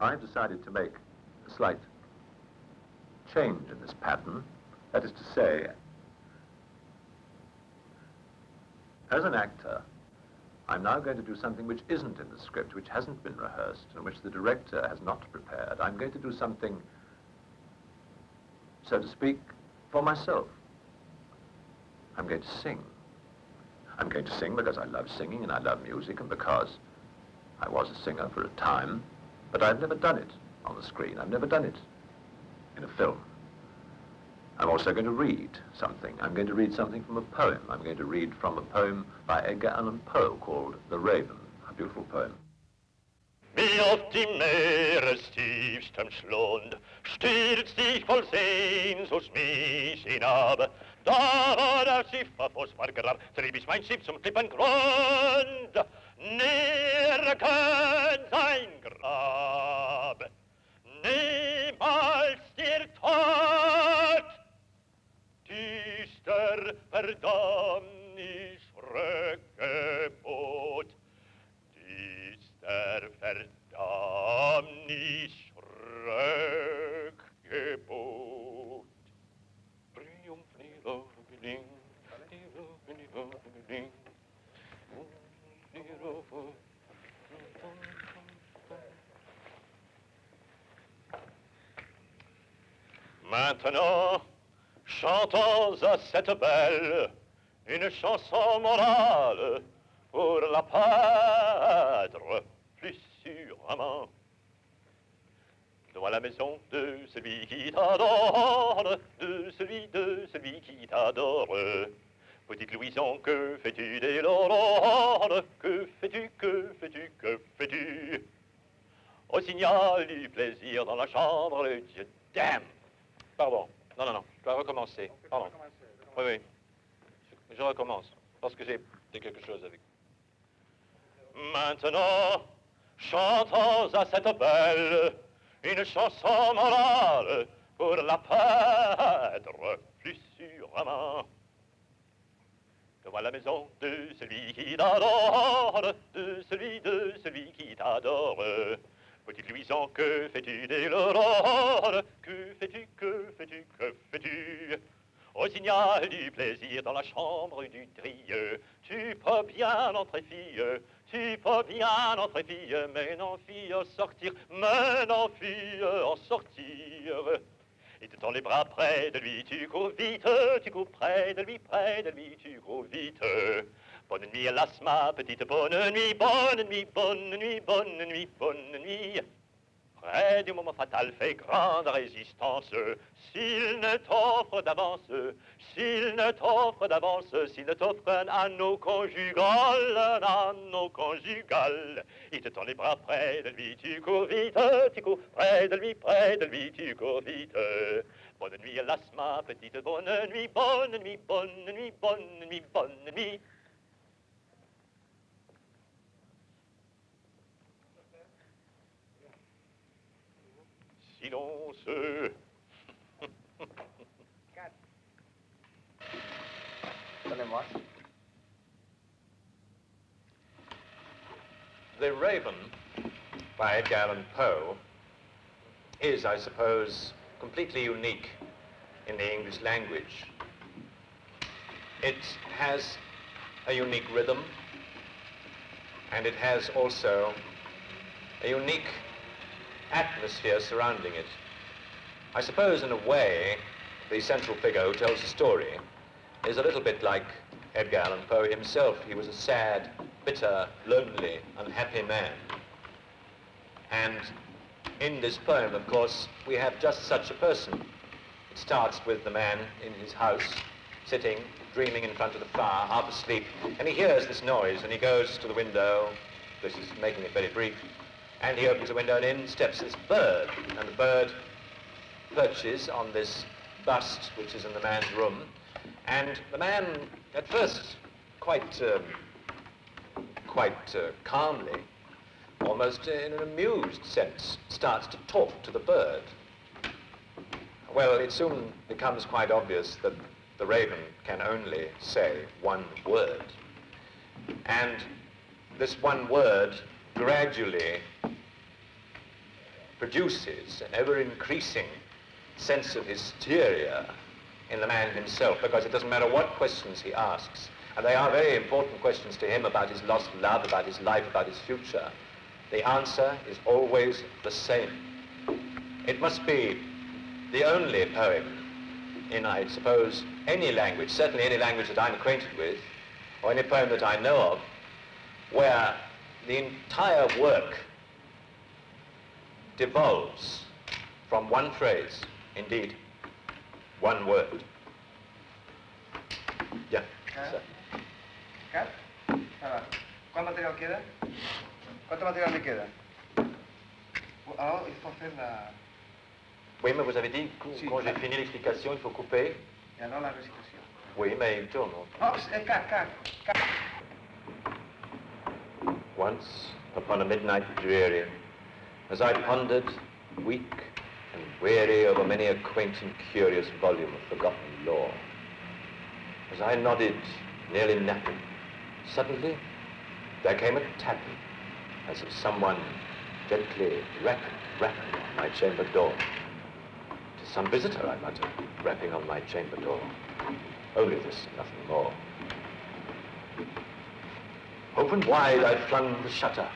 I've decided to make a slight change in this pattern. That is to say, as an actor, I'm now going to do something which isn't in the script, which hasn't been rehearsed, and which the director has not prepared. I'm going to do something, so to speak, for myself. I'm going to sing. I'm going to sing because I love singing and I love music and because I was a singer for a time, but I've never done it on the screen. I've never done it in a film. I'm also going to read something. I'm going to read something from a poem. I'm going to read from a poem by Edgar Allan Poe called The Raven, a beautiful poem. Wie auf die Meerestiefstem Schlund stürzt sich voll Sehnsucht mich hinab. Da war der Schiffer vors Vergrab, trieb ich mein Schiff zum Klippengrund. Nere kann sein Grab. Maintenant, chantons à cette belle une chanson morale pour la perdre plus sûrement. Dans la maison de celui qui t'adore, de celui de celui qui t'adore. Petite Louison, que fais-tu dès l'aurore? Que fais-tu, que fais-tu, que fais-tu? Au signal du plaisir dans la chambre, Dieu damn Pardon, non, non, non, je dois recommencer. Pardon. Oui, oui. Je, recommence, parce que j'ai quelque chose avec. Maintenant, chantons à cette belle une chanson morale pour la perdre plus sûrement. Devant la maison de celui qui t'adore, de celui de celui qui t'adore. Petite Louison, que fais-tu dès l'aurore? Que fais-tu, que fais-tu, que fais-tu? Au signal du plaisir dans la chambre du trieux, tu peux bien entrer fille, tu peux bien entrer fille, mais non fille sortir, mais non fille en sortir. Et te tends les bras près de lui, tu cours vite, tu cours près de lui, près de lui, tu cours vite. Bonne nuit, hélas, ma petite bonne nuit, bonne nuit, bonne nuit, bonne nuit, bonne nuit. Près du moment fatal, fais grande résistance. S'il ne t'offre d'avance, s'il ne t'offre d'avance, s'il ne t'offre un anneau conjugal, un anneau conjugal, il te tend les bras près de lui, tu cours vite, tu cours près de lui, près de lui, tu cours vite. Bonne nuit, hélas, ma petite bonne nuit, bonne nuit, bonne nuit, bonne nuit, bonne nuit. Silence. The Raven by Edgar Allan Poe is, I suppose, completely unique in the English language. It has a unique rhythm, and it has also a unique atmosphere surrounding it. I suppose, in a way, the central figure who tells the story is a little bit like Edgar Allan Poe himself. He was a sad, bitter, lonely, unhappy man. And in this poem, of course, we have just such a person. It starts with the man in his house, sitting, dreaming in front of the fire, half asleep, and he hears this noise, and he goes to the window. This is making it very brief. And he opens the window, and in steps this bird, and the bird perches on this bust which is in the man's room. And the man, at first, quite, um, quite uh, calmly, almost in an amused sense, starts to talk to the bird. Well, it soon becomes quite obvious that the raven can only say one word. And this one word gradually produces an ever-increasing sense of hysteria in the man himself because it doesn't matter what questions he asks, and they are very important questions to him about his lost love, about his life, about his future. The answer is always the same. It must be the only poem in, I suppose, any language, certainly any language that I'm acquainted with, or any poem that I know of, where the entire work devolves from one phrase, indeed, one word. Yeah, sir. Ara, quant material queda? Quant material me queda? Alors, il faut faire la... Oui, mais vous avez dit Si. quand j'ai fini l'explication, il faut couper. Et alors la récitation. Oui, mais il tourne. Oh, c'est cat, cat, cat. Once, upon a midnight dreary, as I pondered, weak and weary over many a quaint and curious volume of forgotten lore, as I nodded, nearly napping, suddenly there came a tapping, as of someone gently rapping, rapping on my chamber door. "'Tis some visitor, I muttered, rapping on my chamber door. Only this, nothing more. Open wide I flung the shutter,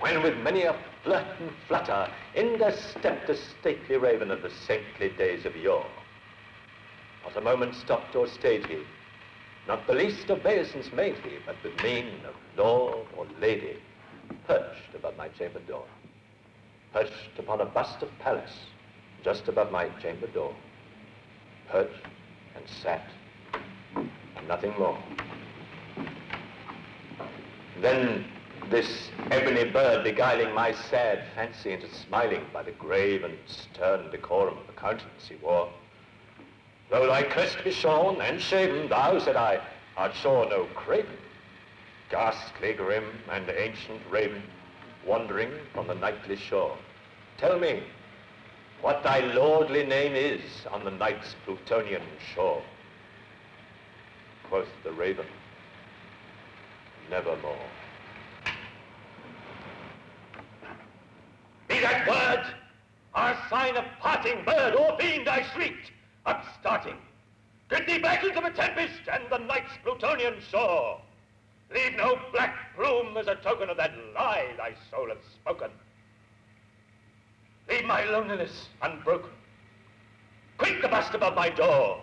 when with many a flirt and flutter, in there stepped a stately raven of the saintly days of yore. Not a moment stopped or stayed he, not the least obeisance made he, but with mien of lord or lady, perched above my chamber door, perched upon a bust of Pallas, just above my chamber door, perched and sat, and nothing more. Then this ebony bird beguiling my sad fancy into smiling by the grave and stern decorum of the countenance he wore. Though thy crest be shorn and shaven, thou, said I, art sure no craven. Ghastly grim and ancient raven, wandering from the nightly shore. Tell me what thy lordly name is on the night's Plutonian shore. Quoth the raven, nevermore. Be that word our sign of parting, bird or fiend, I shrieked, upstarting. Get thee back into the tempest and the night's Plutonian shore. Leave no black plume as a token of that lie thy soul hath spoken. Leave my loneliness unbroken. Quit the bust above my door.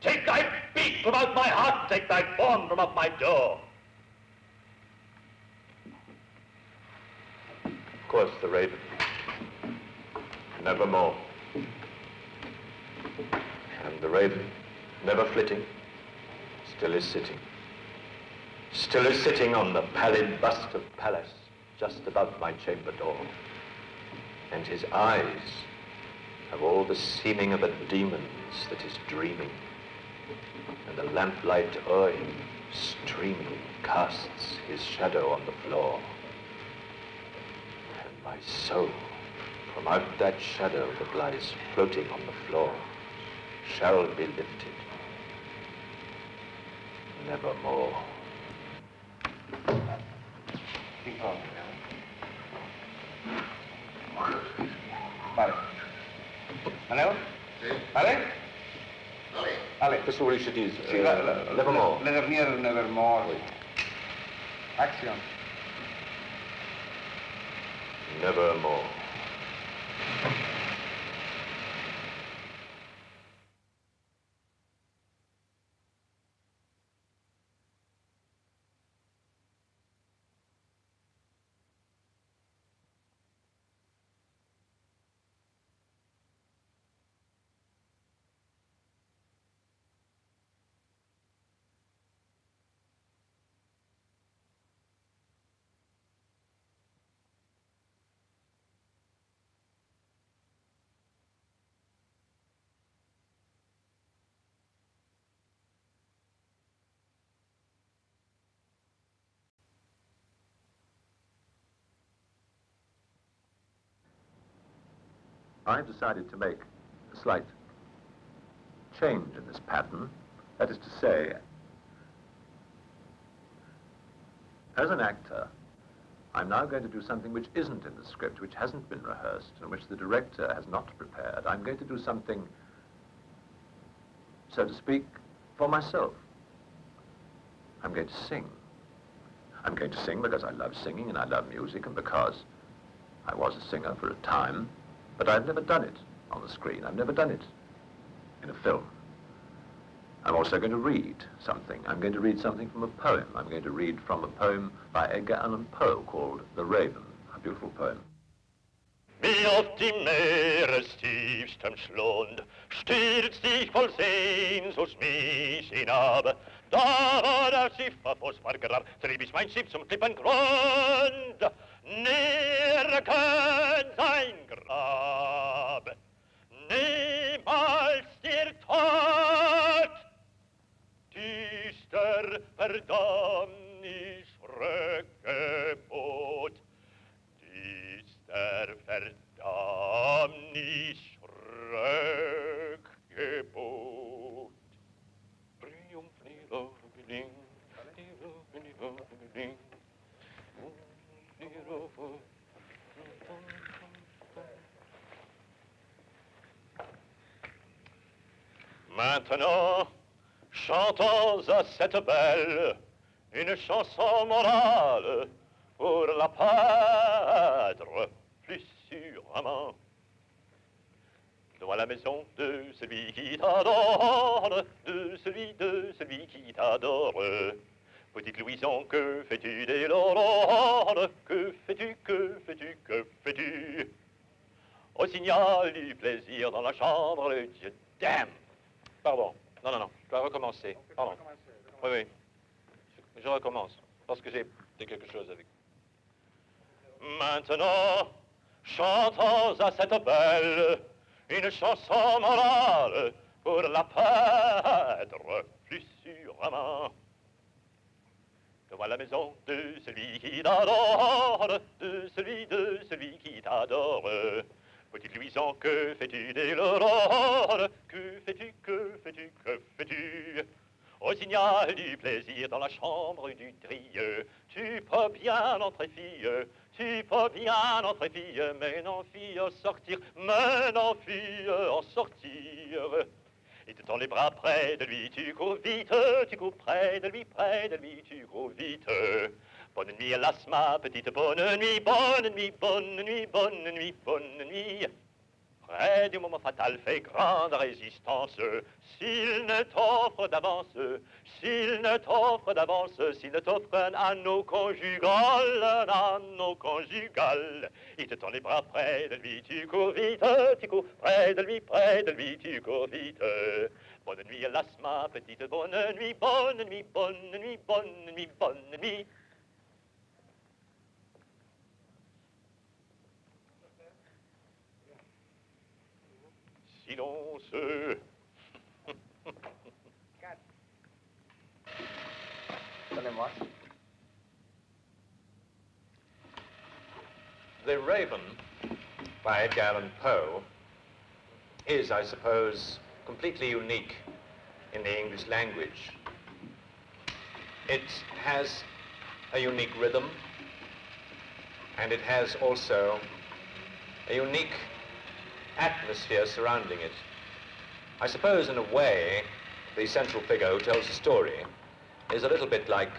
Take thy beat from out my heart, take thy form from up my door. Quoth the raven, nevermore. And the raven, never flitting, still is sitting. Still is sitting on the pallid bust of Pallas, just above my chamber door. And his eyes have all the seeming of a demon's that is dreaming. And the lamplight o'er him, streaming, casts his shadow on the floor. And my soul, from out that shadow that lies floating on the floor, shall be lifted nevermore. Tinc prou. Vale. Aneu? Sí. Vale? Vale. Vale. First of all, you should use Sí, uh, la, la, nevermore. La dernière Nevermore. Action. Nevermore. I've decided to make a slight change in this pattern. That is to say, as an actor, I'm now going to do something which isn't in the script, which hasn't been rehearsed, and which the director has not prepared. I'm going to do something, so to speak, for myself. I'm going to sing. I'm going to sing because I love singing and I love music and because I was a singer for a time, but I've never done it on the screen. I've never done it in a film. I'm also going to read something. I'm going to read something from a poem. I'm going to read from a poem by Edgar Allan Poe called The Raven, a beautiful poem. Wie auf Schlund stürzt voll Sehnsucht mich hinab. Da war der Margrab, trieb ich mein Schiff zum Klippengrund. Näher kann sein Grab, niemals der Tod. Düster Verdammnis rückgebot, düster Verdammnis belle une chanson morale pour la perdre plus sûrement. Dans la maison de celui qui t'adore, de celui de celui qui t'adore. Petite Louison, que fais-tu dès l'aurore? Que fais-tu, que fais-tu, que fais-tu? Au signal du plaisir dans la chambre, Dieu damn Pardon, non, non, non, je dois recommencer. Pardon. Oui, oui. Je, recommence, parce que j'ai quelque chose avec. Maintenant, chantons à cette belle une chanson morale pour la perdre plus sûrement. Devant la maison de celui qui t'adore, de celui de celui qui t'adore. Petite Louison, que fais-tu dès l'aurore? Que fais-tu, que fais-tu, que fais-tu? Au signal du plaisir dans la chambre du trieux, tu peux bien entrer, fille, tu peux bien entrer, fille, mais non, fille, sortir, mais non, fille, en sortir. Il te tend les bras près de lui, tu cours vite, tu cours près de lui, près de lui, tu cours vite. Bonne nuit, hélas, ma petite, bonne nuit, bonne nuit, bonne nuit, bonne nuit, bonne nuit. Près du moment fatal, fais grande résistance. S'il ne t'offre d'avance, s'il ne t'offre d'avance, s'il ne t'offre un anneau conjugal, un anneau conjugal, il te tend les bras près de lui, tu cours vite, tu cours près de lui, près de lui, tu cours vite. Bonne nuit, hélas, ma petite, bonne nuit, bonne nuit, bonne nuit, bonne nuit, bonne nuit. Silence. Tenemos. The Raven by Edgar Allan Poe is, I suppose, completely unique in the English language. It has a unique rhythm, and it has also a unique atmosphere surrounding it. I suppose, in a way, the central figure who tells the story is a little bit like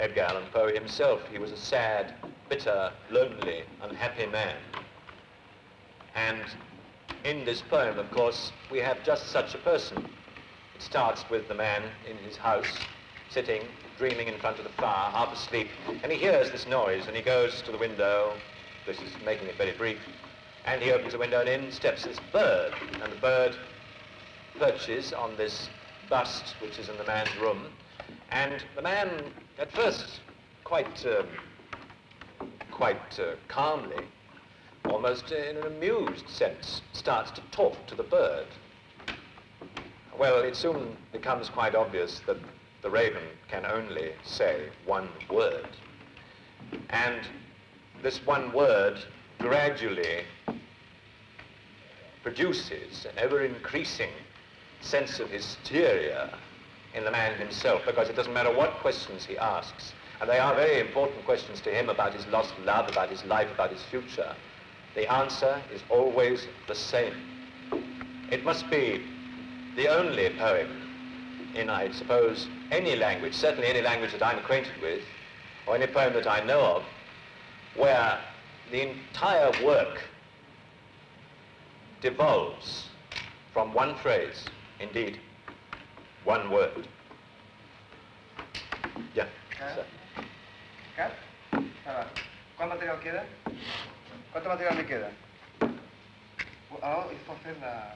Edgar Allan Poe himself. He was a sad, bitter, lonely, unhappy man. And in this poem, of course, we have just such a person. It starts with the man in his house, sitting, dreaming in front of the fire, half asleep, and he hears this noise, and he goes to the window. This is making it very brief. And he opens the window, and in steps this bird, and the bird perches on this bust which is in the man's room. And the man, at first, quite, um, quite uh, calmly, almost in an amused sense, starts to talk to the bird. Well, it soon becomes quite obvious that the raven can only say one word. And this one word gradually produces an ever-increasing sense of hysteria in the man himself, because it doesn't matter what questions he asks, and they are very important questions to him about his lost love, about his life, about his future, the answer is always the same. It must be the only poem in, I suppose, any language, certainly any language that I'm acquainted with, or any poem that I know of, where the entire work devolves from one phrase, indeed, one word. Yeah, Cat. sir. Va. ¿Cuál material queda? ¿Cuánto material me queda? Alors, il faut faire la...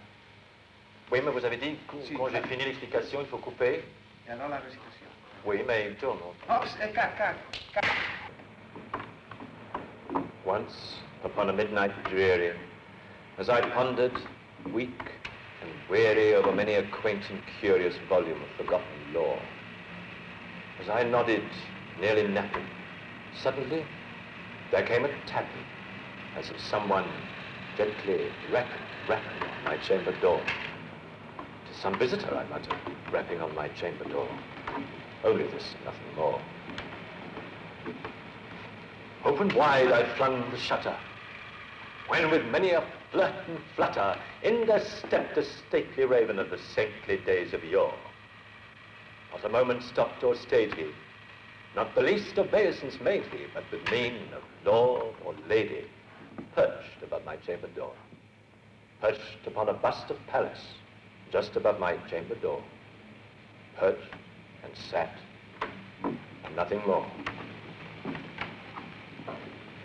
Oui, mais vous avez dit Si, quand j'ai fini l'explication, il faut couper. Et alors la récitation. Oui, mais il tourne. Oh, c'est Cat, Cat, Cat. Once, upon a midnight dreary, as I pondered, weak and weary over many a quaint and curious volume of forgotten lore, as I nodded, nearly napping, suddenly there came a tapping, as of someone gently rapping, rapping on my chamber door. "'Tis some visitor, I muttered, rapping on my chamber door. Only this, nothing more. Open wide I flung the shutter, when with many a flirt and flutter, in there stepped a stately raven of the saintly days of yore. Not a moment stopped or stayed he, not the least obeisance made he, but with mien of lord or lady, perched above my chamber door, perched upon a bust of Pallas, just above my chamber door, perched and sat, and nothing more.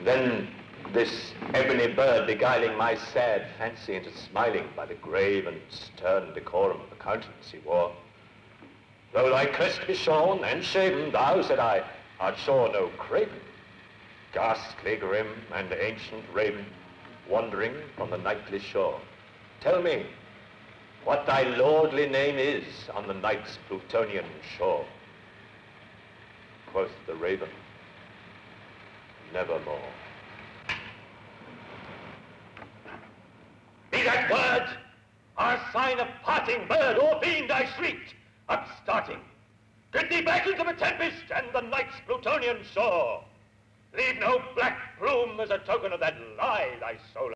Then this ebony bird beguiling my sad fancy into smiling by the grave and stern decorum of the countenance he wore. Though thy crest be shorn and shaven, thou, said I, art sure no craven, ghastly grim and ancient raven, wandering from the nightly shore. Tell me what thy lordly name is on the night's Plutonian shore. Quoth the raven, nevermore. That word our sign of parting, bird or fiend, I shrieked, upstarting. Get thee back into the tempest and the night's Plutonian shore. Leave no black plume as a token of that lie thy soul